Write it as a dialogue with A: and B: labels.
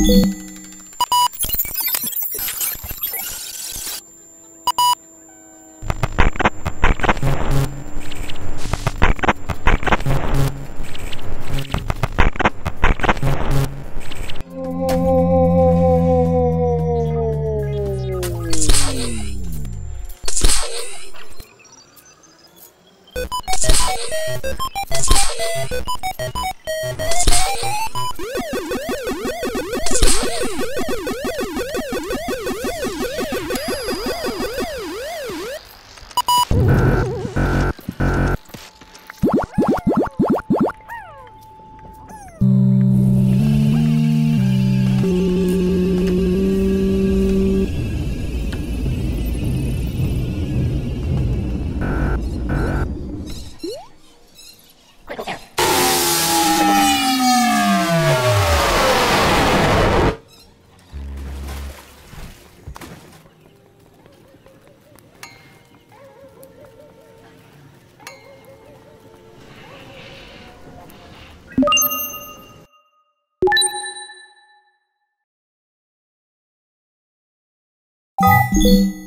A: you
B: thank you